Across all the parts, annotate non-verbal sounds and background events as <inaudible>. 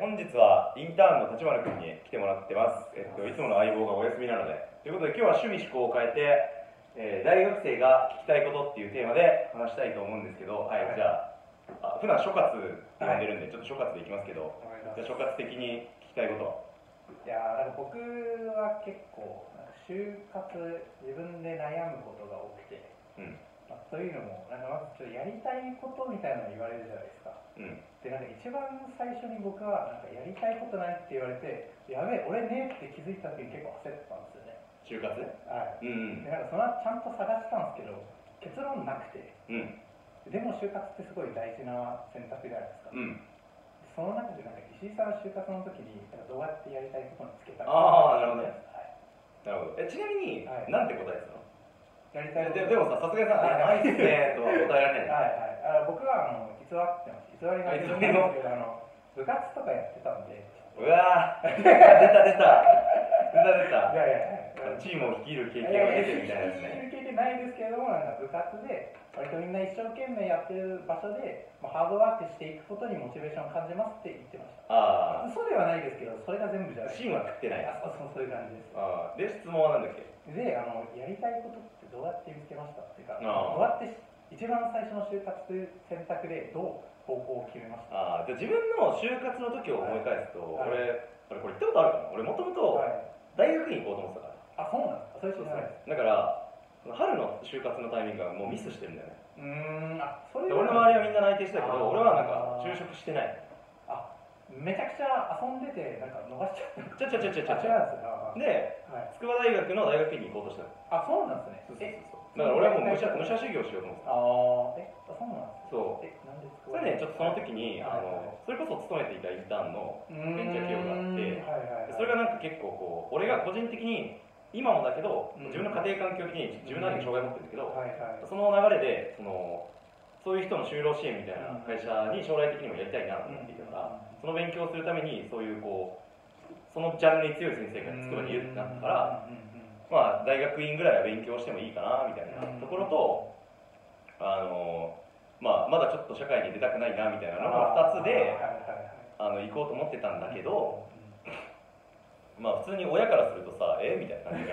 本日はインターンの立花君に来てもらってます、えっと、いつもの相棒がお休みなので。ということで今日は趣味思考を変えて、えー大学生が聞きたいことっていうテーマで話したいと思うんですけど、はいはいじゃああ普段諸葛って呼んでるんで、ちょっと諸葛でいきますけど。じゃあ諸葛的に聞きたいこと。はいやなんか僕は結構就活自分で悩むことが多くて、うんまあ、そういうのもなんかちょっとやりたいことみたいなの言われるじゃないですか。うん。でなんか一番最初に僕はなんかやりたいことないって言われてやべえ俺ねって気づいた時に結構焦ってたんですよね。就活？はい。うんでなんかその後ちゃんと探したんですけど結論なくて。うん。でも就活ってすごい大事な選択じゃないですか、うん。その中でなんか石井さんは就活の時になんかどうやってやりたいことにつけたか。あーなるほどね。はい。なるほど。えちなみに、はい。なんて答えてたの？やりたい。ででもささすがにさ「いやない。っすね」とは答えられない。はいはい。あ僕はあの偽ってます偽りが自分なんですけどあの部活とかやってたんで。うわー。出た出た。出た出た。いやいやチー。ムを率いる経い験を得てるみたいなやつね経験ないですけれどもなんか部活で割とみんな一生懸命やってる場所で、まあ、ハードワークしていくことにモチベーションを感じますって言ってましたあ嘘ではないですけどそれが全部じゃないあ芯は食ってないあそうそうそういう感じですあーで質問は何だっけであのやりたいことってどうやって見つけましたっていうかどうやって一番最初の就活という選択でどう方向を決めました？あ自分の就活の時を思い返すと、はい。俺俺これ言ったことあるかな俺もともとはい。大学院行こうと思ってたから、あそうなんですかそれ知らないですだから春の就活のタイミングはもうミスしてるんだよね。うーんあそれで俺の周りはみんな内定してたけど俺はなんか就職してない。あめちゃくちゃ遊んでてなんか逃しちゃったちゃちゃちゃちゃちゃちゃではい。筑波大学の大学院に行こうとしたの。あそうなんですね。そうそうえそう。だから俺はもう武者武者修行しようと思ってた。あーえあそうなんですそう。えなんでそれねちょっとその時にあはい。のそれこそ勤めていたインターンのベンチャー企業があってはいはいはい。それがなんか結構こう俺が個人的に今もだけどうん。自分の家庭環境的に自分の兄が障害持ってるんだけどはいはい。その流れでそのそういう人の就労支援みたいな会社に将来的にもやりたいなと思っていたからその勉強をするためにそういうこうそのジャンルに強い先生が筑波にいるってなったからまあ大学院ぐらいは勉強してもいいかなみたいなところとあのまあまだちょっと社会に出たくないなみたいなのが2つであの行こうと思ってたんだけどまあ普通に親からするとさえみたいな感じ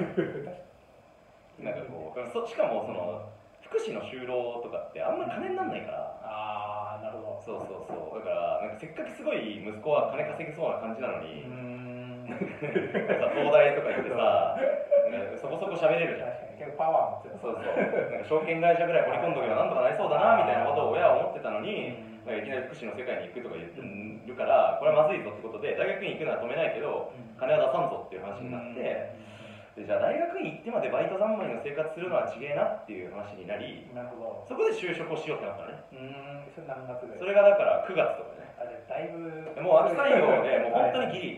がなんかこうしかもその福祉の就労とかってあんまり金にならないから。なるほど。そうそうそう。だからなんかせっかくすごい息子は金稼ぎそうな感じなのに、ん。なんか東大とか行ってさそこそこ喋れるじゃん。結構パワーも強そうそう。なんか証券会社ぐらい掘り込んどけばなんとかなりそうだなみたいなことを親は思ってたのにいきなり福祉の世界に行くとか言ってるからこれはまずいぞってことで大学院行くのは止めないけど金は出さんぞっていう話になってでじゃあ大学院行ってまでバイト三昧の生活するのは違えなっていう話になりなるほど。そこで就職をしようってなったのね。うーんそれ何月ぐらいそれがだから9月とかね。あじゃあだいぶでもう秋採用でもう本当にギリ。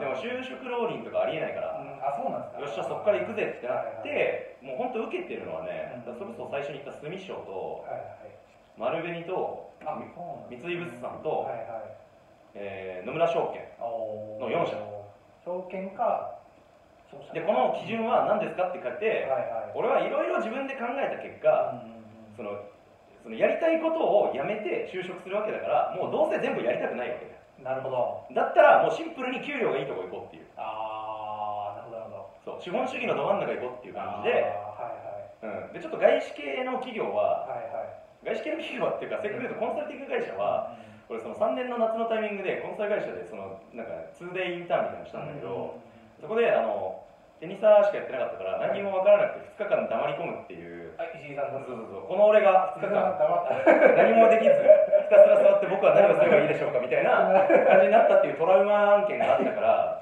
でも就職浪人とかありえないからうん。あそうなんですか。よっしゃそっから行くぜってなっはいてもう本当受けてるのはねうん。それこそ最初に言った住商とはいはい丸紅と三井物産と、はいはい。えー野村証券の四社。証券かでこの基準は何ですかって書いて、はいはい。俺はいろいろ自分で考えた結果、うんうんうん。そのそのやりたいことをやめて就職するわけだからもうどうせ全部やりたくないわけだ。よなるほど。だったらもうシンプルに給料がいいとこ行こうっていう。ああなるほどなるほど。そう資本主義のど真ん中行こうっていう感じで,、はいはいうん、でちょっと外資系の企業ははいはい。外資系の企業はっていうかせっかく言うとコンサルティング会社はこれその3年の夏のタイミングでコンサル会社でそのなんか 2day インターンみたいなのしたんだけど、そこであのテニサーしかやってなかったから何も分からなくて2日間黙り込むっていう。はい石井さんそうそうそう。この俺が2日間黙った何もできずひたすら座って僕は何をすればいいでしょうかみたいな感じになったっていうトラウマ案件があったから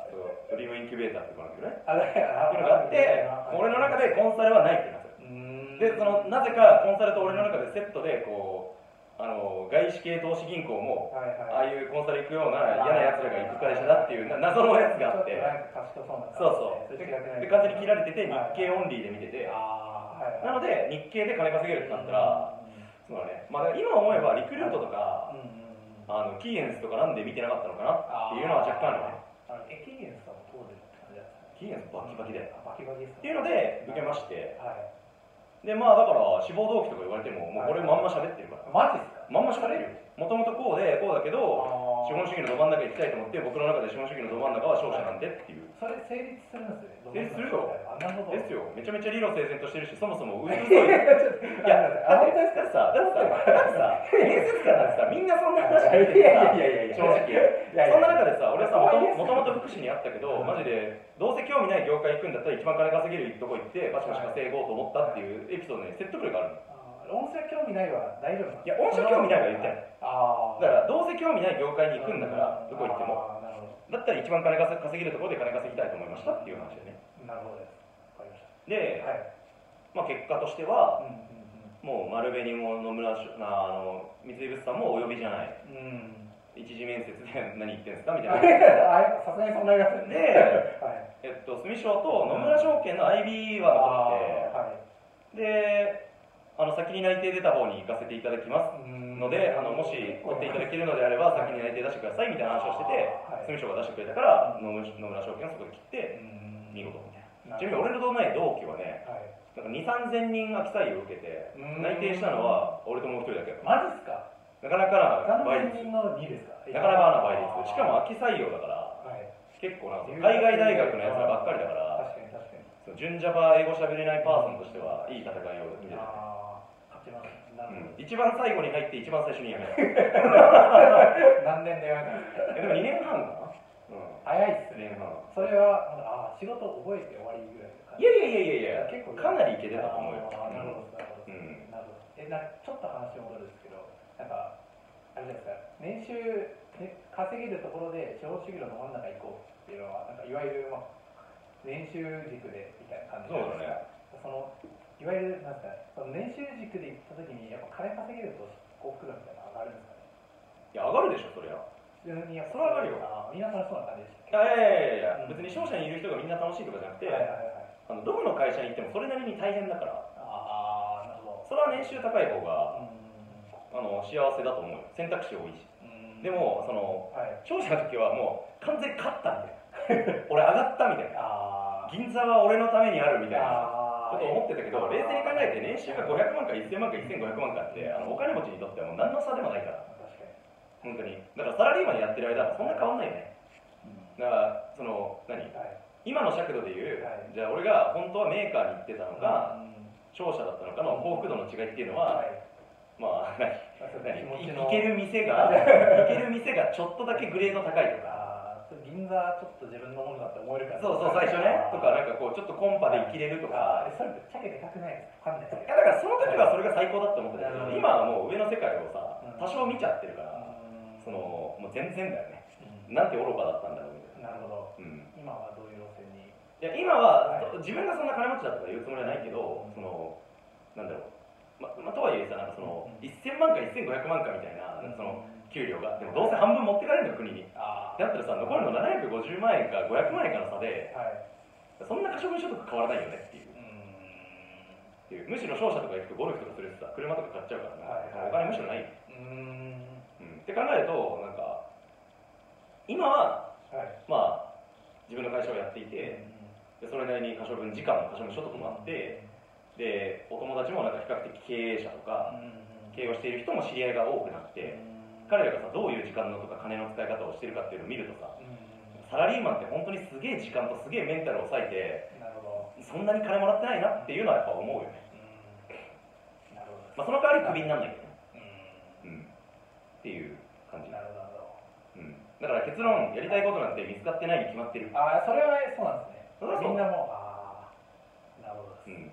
ドリームインキュベーターってこなんだけどね。っていうのがあって俺の中でコンサルはないってなった。うーん。でそのなぜかコンサルと俺の中でセットでこうあの外資系投資銀行もはいああはいいうコンサル行くような嫌なやつらが行く会社だっていうな謎のやつがあって。そうなそうでで完全に切られてて日系オンリーで見てて。ああはいなので日系で金稼げるってなったらそうだね。まあ今思えばリクルートとかうんあのキーエンスとかなんで見てなかったのかなっていうのは若干あるね。あのエンスさんも通るって感じだった？キーエンスバキバキであバキバキっていうので受けまして。はいでまあだから志望動機とか言われてももう俺まんま喋ってるから。マジっすか？まんましゃべれるよ。もともとこうでこうだけど資本主義のど真ん中行きたいと思って僕の中で資本主義のど真ん中は勝者なんでっていう。それ成立するんですよね。成立するよ。ですよ。めちゃめちゃ理論整然としてるしそもそもウイルスいやだってさだってさだってさ面接官なんてさみんなそんな話聞いてるさ正直。そんな中でさ俺さもともと福祉にあったけどマジでどうせ興味ない業界行くんだったら一番金稼げるとこ行ってバシバシ稼ごうと思ったっていうエピソードね説得力あるの音声興味ないは大丈夫いや音声興味ないは言ってない。ああだからどうせ興味ない業界に行くんだからどこ行っても。あーなるほだったら一番金稼げるところで金稼ぎたいと思いましたっていう話でね。どなるほどです。わかりましで、たはい。まあ、結果としてはうんもう丸紅も野村あの三井物産もお呼びじゃない。うん。うんうん一次面接で <laughs> 何言ってんすかみたいな。<laughs> さすがにそんなりますねではい。えっと住商と野村証券の IB は残ってはい。てであの先に内定出た方に行かせていただきます。のであのもし取っていただけるのであれば先に内定出してくださいみたいな話をしててはい。住商が出してくれたから野村証券をそこで切ってうん。見事みたいな。なちなみに俺の同期はねはい。なんか2 3千人空き採用を受けてうん。内定したのは俺ともう一人だけ。マジっすか？なかなかな倍3000率人の2ですか？なかなかな倍率。しかも空き採用だからはい。結構な海外大学のやつらばっかりだから。純ジャパ英語喋れないパーソンとしてはいい戦いを見てる、一番最後に入って一番最初に辞めた <laughs> 何年でやめたんですかえでも2年半かな？うん。早いっす2ねそれはああ仕事覚えて終わりぐらいいやいやいやいやいや結構かなりいけてたと思うよ。なるほどなるほど。うん。なるほど。えなちょっと話戻るんですけどなんかあれじゃないですか。年収、ね、稼げるところで資本主義のど真ん中行こうっていうのはなんかいわゆる、まあ、年収軸でみたいな感じそうだね。そのいわゆるなんかねその年収軸で行った時にやっぱ金稼げると幸福度みたいなの上がるんですかね？いや上がるでしょそりゃ普通にやそれは上がるよ。皆さんそうな感じでしいやいやいやいやうん。別に商社にいる人がみんな楽しいとかじゃなくて、たはいはいはい。あのどこの会社に行ってもそれなりに大変だから。ああなるほど。それは年収高い方がうあの幸せだと思うよ。選択肢多いし。でもそのはい。商社の時はもう完全に勝ったみたいな。<laughs> 俺上がったみたいな。銀座は俺のためにあるみたいな。あことを思ってたけど冷静に考えて年収が500万か1000万か1500万かってあのお金持ちにとってはもう何の差でもないから。確か本当に。だからサラリーマンやってる間はそんな変わんないよね。に、だからその何？はい。今の尺度で言う、はい。じゃあ俺が本当はメーカーに行ってたのか、うん。商社だったのかの幸福度の違いっていうのは、はい。まあ何？何いける店が <laughs> いける店がちょっとだけグレード高いとか銀座ちょっと自分のものだって思えるから。そうそう最初ね。とかなんかこうちょっとコンパで生きれるとか。それぶっちゃけでかくないですか？わかんない。やだからその時はそれが最高だって思ってたけど、うん今はもう上の世界をさうん。多少見ちゃってるから、うん。そのもう全然だよね。うん。なんて愚かだったんだろうみたいな、なるほど。うん、今はどういう路線に？いや今は、はい。自分がそんな金持ちだとか言うつもりはないけど、そのなんだろう。ままあ、とはいえさなんかその、うん。1000万か1500万かみたいなその給料がでもどうせ半分持ってかれるのよ国に。あだったらさ残るの750万円か500万円かの差であはい。そんな可処分所得変わらないよねっていう。うっていう。むしろ商社とか行くとゴルフとかするとさ車とか買っちゃうからね、はいお金むしろない、うん、って考えるとなんか今ははい。まあ自分の会社をやっていてでそれなりに可処分時間も可処分所得もあってでお友達もなんか比較的経営者とか経営をしている人も知り合いが多くなって彼らがさどういう時間のとか金の使い方をしてるかっていうのを見るとさサラリーマンって本当にすげえ時間とすげえメンタルを割いてそんなに金もらってないなっていうのはやっぱ思うよね、なるほど。まあ、その代わりクビになんないけどね、うん。うん、っていう感じ、なるほど。うん、だから結論やりたいことなんて見つかってないに決まってる、ああそれはそうなんですね。それはみんなもうああなるほどうん、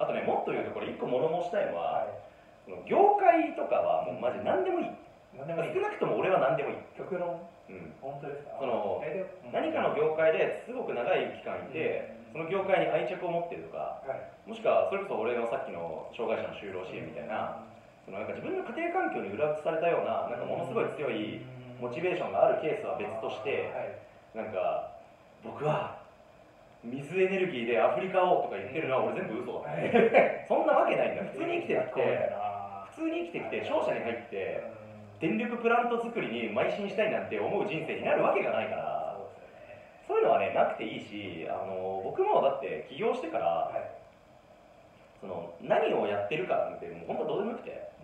あとねもっと言うとこれ一個物申したいのどは、はい。業界とかはもうマジ何でもいい何でもいい少なくとも俺は何でもいい、極論うん、本当ですか？そのえで何かの業界ですごく長い期間いてその業界に愛着を持ってるとかはい。もしくはそれこそ俺のさっきの障害者の就労支援みたいなそのなんか自分の家庭環境に裏打ちされたようななんかものすごい強いモチベーションがあるケースは別としてはい。なんか僕は水エネルギーでアフリカをとか言ってるのは俺全部嘘だ。<laughs> そんなわけないんだ。普通に生きてきてな。普通に生きてきて商社に入ってうん電力プラント作りに邁進したいなんて思う人生になるわけがないからそういうのはねなくていいしあの僕もだって起業してからはい。その何をやってるかなんてもう本当どうでもよくて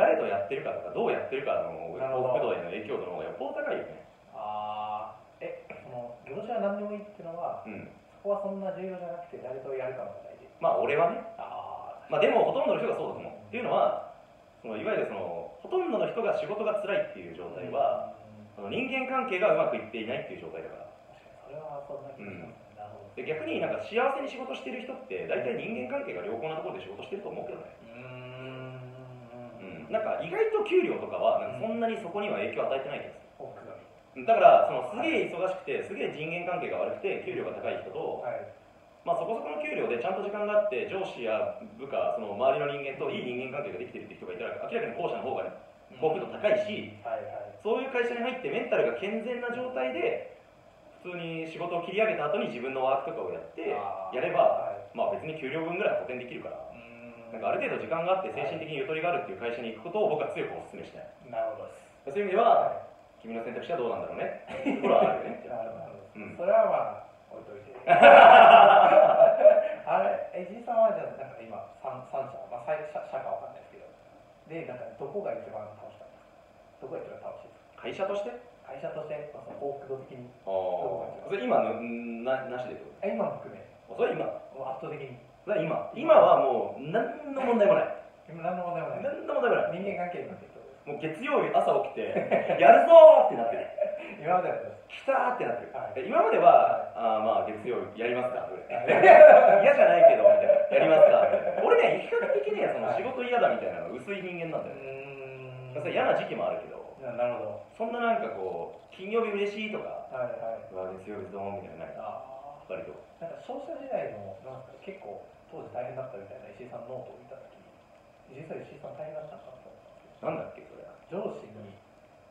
誰とやってるかとかどうやってるかの幸福度への影響度の方がよっぽど高いよね。ああえその業種は何でもいいっていうのはうん。そこはそんな重要じゃなくて誰とやるかのが大事まあ俺はね。あまあでもほとんどの人がそうだと思う。っていうのはそのいわゆるそのほとんどの人が仕事が辛いっていう状態は、その人間関係がうまくいっていないっていう状態だから。それはそんな気がしますで逆になんか幸せに仕事してる人って大体人間関係が良好なところで仕事してると思うけどね、うーん。うん、なんか意外と給料とかはなんかそんなにそこには影響を与えてない気がすだからそのすげえ忙しくてすげえ人間関係が悪くて給料が高い人と、はいまあ、そこそこの給料でちゃんと時間があって上司や部下その周りの人間といい人間関係ができてるって人がいたら明らかに後者の方が幸福度高いしはいはい。そういう会社に入ってメンタルが健全な状態で普通に仕事を切り上げた後に自分のワークとかをやってやれば、はい。まあ、別に給料分ぐらい補填できるからなんかある程度時間があって精神的にゆとりがあるっていう会社に行くことを僕は強くお勧めしたいなるほどそういう意味では君の選択肢はどうなんだろうね。<laughs> ところはあるよね。なるほどうん。それはまあ置いといてあれえじいさんはじゃあなんか今三三社まあ最社社かわかんないですけど。でなんかどこが一番楽しかったですか？どこが一番楽しいですか？会社として？会社として、まあ、その幸福度的にああそれ今のんななしでえ今も含め。とそれ今？圧倒的に。それ今？今はもう何の問題もない。今何の問題もない。何の問題もない。人間関係になってるってことです。もう月曜日朝起きてやるぞーってなってる。<laughs> 今まではどうです来たーってなってる、はい。今まではあーまあ月曜日やりますかぐらい。<laughs> 嫌じゃないけどみたいな。やりますかみたいな。俺ね比較的ねその仕事嫌だみたいなの薄い人間なんだよね、うそれ嫌な時期もあるけどななるほど。そんななんかこう金曜日嬉しいとかはいはい。うわ月曜日ゾーンみたいな。のないあ割となんか商社時代のなんか結構当時大変だったみたいな石井さんのノートを見たときに実際石井さん大変だった？のかなんだっけそれ上司に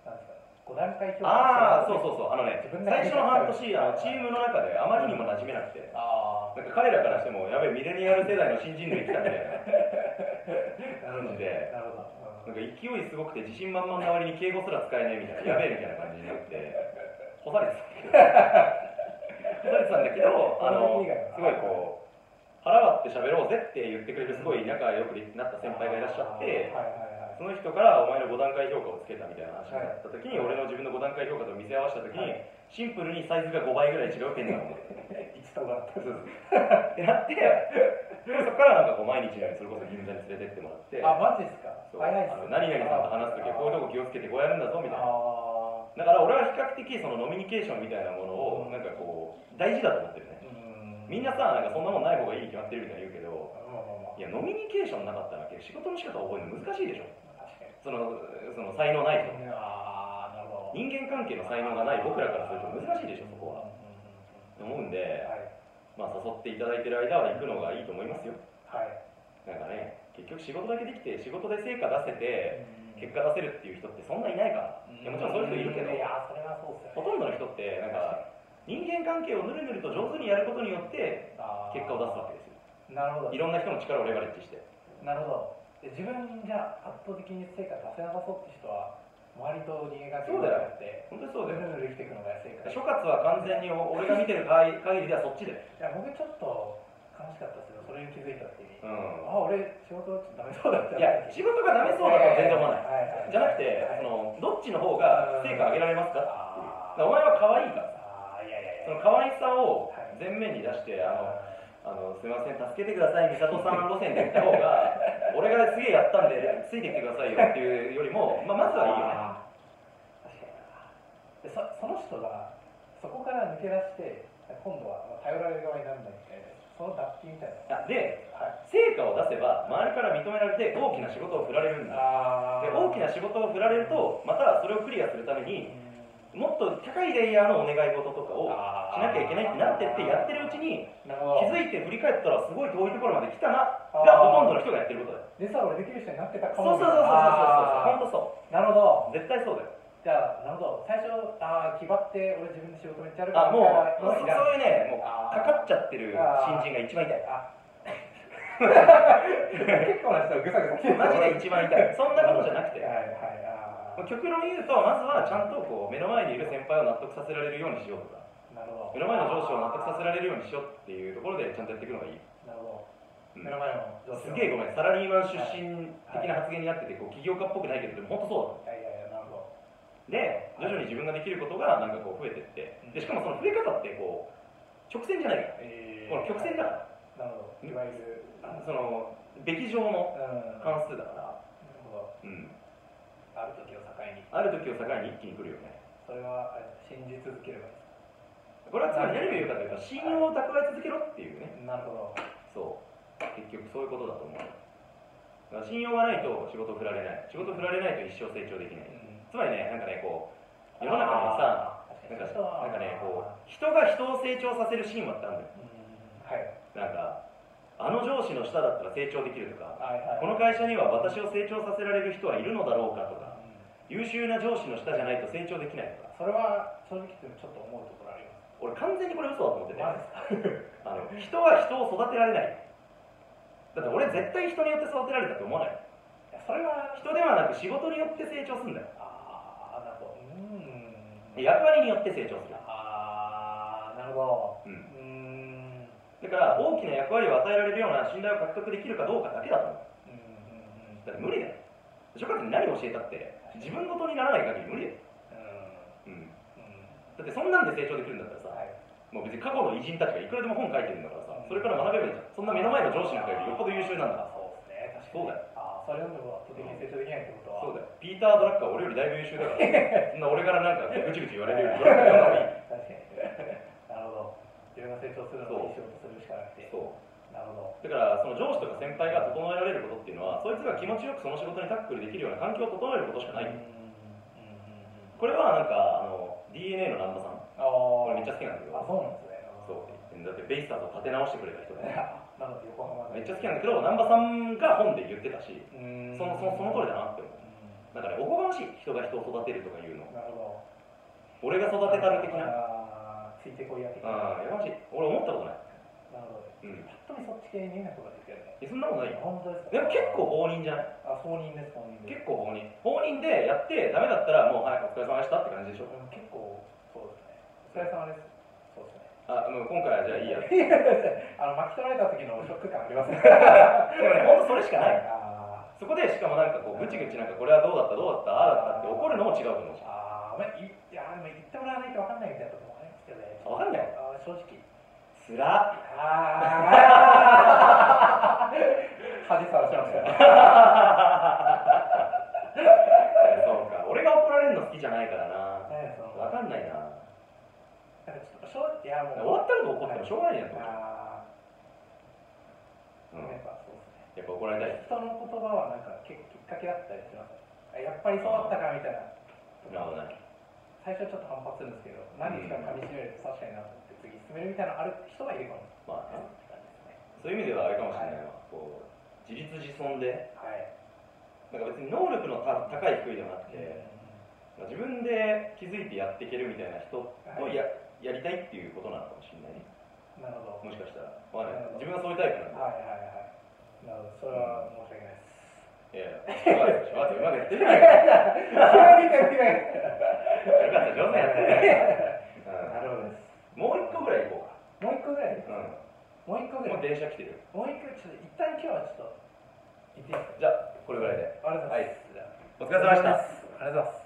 なんですか5段階評価ああそうそうそう。あのね最初の半年あのチームの中であまりにも馴染めなくて。あなんか彼らからしてもやべえミレニアル世代の新人類来たみたいな。あ <laughs> なるほどでなるほど、なんか勢いすごくて自信満々な割に敬語すら使えねえみたいなやべえみたいな感じになって干されてたんだけど <laughs> 干されてたんだけどあのすごいこう腹割って喋ろうぜって言ってくれるすごい仲良くなった先輩がいらっしゃってその人からお前の5段階評価をつけたみたいな話になった時に、俺の自分の5段階評価と見せ合わせた時に、はい。シンプルにサイズが5倍ぐらい違うペンだと思って一とがあったそうってなってでそこからなんかこう毎日のようにそれこそ銀座に連れてってもらって。あマジですか？そう。早いっす何々さんと話す時はこういうとこ気をつけてこうやるんだぞみたいな。あだから俺は比較的そのノミニケーションみたいなものをなんかこう大事だと思ってるねみんなさなんかそんなもんない方がいいに決まってるみたいな言うけどいやノミニケーションなかったら仕事の仕方を覚えるの難しいでしょ。そのその才能ない人。ああなるほど。人間関係の才能がない僕らからすると難しいでしょそこは。うん。思うんで、はい。まあ、誘っていただいてる間は行くのがいいと思いますよ。はい。なんかね結局仕事だけできて仕事で成果出せて結果出せるっていう人ってそんないないから。もちろんそういう人いるけどいやそれはそうっすよほとんどの人ってなんか人間関係をぬるぬると上手にやることによって結果を出すわけですよ。なるほど。いろんな人の力をレバレッジして。なるほど。で自分じゃ圧倒的に成果出せなさそうって人は周りと人間関係そうだよ。やって本当にそうだよ。ぬるぬる生きていくのが成果諸葛は完全に俺が見てる限りではそっちでいや僕ちょっと悲しかったですよ。それに気づいた時に、うん。あ俺仕事ダメそうだったいや仕事がダメそうだとは全然思わない。はいはいじゃなくてはいそのどっちの方が成果上げられますか？お前は可愛いからその可愛さをはい前面に出してあのあのすみません、助けてください、美里さん路線で行った方が、<laughs> 俺がすげえやったんで、ついてきてくださいよっていうよりも、まあ、まずはいいよね。でそその人がそこから抜け出して今度はまあ頼られる側になるんだみたいなその脱皮みたいな。あで、はい。成果を出せば、周りから認められて、大きな仕事を振られるんだ。あで、大きな仕事を振られると、またそれをクリアするために、もっと高いレイヤーのお願い事とかをしなきゃいけないってなってって、やってるうちに、気づいて振り返ったら、すごい遠いところまで来たな、がほとんどの人がやってることだよ。実は俺できる人になってたかもそうそうそうそうそうそう、本当そう。なるほど。絶対そうだよ。じゃあなるほど。最初ああ気張って俺自分で仕事めっちゃやるあ、もう、もそうそういうね、もう、かかっちゃってる新人が一番痛い。あ <laughs> 結構な人ぐさぐさマジで一番痛い。そんなことじゃなくて。はい、はいあー極論言うと、まずはちゃんとこう目の前にいる先輩を納得させられるようにしようとか、なるほど。目の前の上司を納得させられるようにしようっていうところでちゃんとやっていくのがいい。なるほど。うん。目の前のすげえごめんサラリーマン出身的な発言になっててこう起業家っぽくないけどでも本当そうだい。やいやいやなるほど。で徐々に自分ができることがなんかこう増えてって。でしかもその増え方ってこう直線じゃないからえこの曲線だから。なるほど。いわゆるそのべき上の関数だから、ほど。うん、ある時を境にある時を境に一気に来るよね。それは信じ続ければこれはつまり何を言うかというと信用を蓄え続けろっていうね。なるほど。そう。結局そういうことだと思う。だから信用がないと仕事を振られない。仕事を振られないと一生成長できない。つまりねなんかねこう世の中にはさなんかなんかねこう人が人を成長させるシーンはあるんだよ。はい。なんかあの上司の下だったら成長できるとかはいはい。この会社には私を成長させられる人はいるのだろうかとかうん。優秀な上司の下じゃないと成長できないとか。それは正直言ってちょっと思うところあります。俺完全にこれ嘘だと思ってて。<laughs> あの人は人を育てられない。だって俺絶対人によって育てられたと思わない。それは人ではなく仕事によって成長するんだよ。ああなるほど。うん。役割によって成長する、ああなるほど。うん、うんだから大きな役割を与えられるような信頼を獲得できるかどうかだけだと思う。だって無理だよ。諸葛に何を教えたって自分ごとにならない限り無理だよ、うん。だってそんなんで成長できるんだったらさはい。もう別に過去の偉人たちがいくらでも本書いてるんだからさそれから学べばいいじゃん。そんな目の前の上司なんかよりよっぽど優秀なんだそうですね。確かに。そうだよ。ああそれ読んでも圧倒的に成長できないってことは。そうだよ。ピーター・ドラッカーは俺よりだいぶ優秀だから <laughs> そんな俺からなんかぐちぐち言われるよりドラッカー読んだ方がいい確かになるほど自分が成長するのにいい仕事するしかなくて。そう。なるほど。だからその上司とか先輩が整えられることっていうのはそいつが気持ちよくその仕事にタックルできるような環境を整えることしかない、これはなんかあの DNA の南波さん。これめっちゃ好きなんだけど。あそうなんですね。そうだってベイスターズを立て直してくれた人 <laughs> でなので横浜めっちゃ好きなんだけど南波さんが本で言ってたしうん。そのそのその通りだなって思う。うだからおこがましい人が人を育てるとかいうの。んなるほど。俺が育てたる的なついてこいや的なああやましい俺思ったことない。なるほどうん。ぱっと見そっち系に見えないことですけどねえそんなことないよ本当ですか？でも結構放任じゃない？あ放任です放任結構放任放任でやってダメだったらもうはいお疲れ様でしたって感じでしょ？うん結構そうですね。お疲れ様です。そうですね。あもう今回はじゃあいいや。であの巻き取られた時のショック感あります。ねもね本当それしかない。あそこでしかもなんかこうぐちぐちなんかこれはどうだった？どうだった？ああだったって怒るのも違うと思うああいいやでも言ってもらわないと分かんないみたいなとわかんない。あー正直。つらああ恥さらしました。よそうか。俺が怒られるの好きじゃないからな。わかんないな。なんかちょっと正直いやもう。終わったこと怒ってもしょうがないじゃんあう、うん、ーやっぱそうですね。やっぱ怒られたい。人の言葉はなんかききっかけだったりします。あやっぱりそうだったかみたいな。なるほどね最初ちょっと反発するんですけど何日か噛み締めると確かになって次進めるみたいなのある人がいるかも。まあね。そういう意味ではあれかもしれないわ、こう自立自尊で。はい。なんか別に能力のた高い低いではなくて、まあ自分で気づいてやっていけるみたいな人とはい。や,、やりたいっていうことなのかもしれないね。なるほど。もしかしたら。わかんないなるほど。自分はそういうタイプなんで、はいはいはい。なるほど。それは申し訳ないですいやいや、うまくうまくやってるじゃないか。よかった、上手にやってる。なるほどですうんもう一個ぐらい行こもう一個ぐらいうか。もう一個ぐうん。もうらい電車来てる。もう一個ちょっと一旦今日はちょっと言っていいですかじゃあ、これぐらいで。ありがとうございます、はいお疲れ様でした。ありがとうございます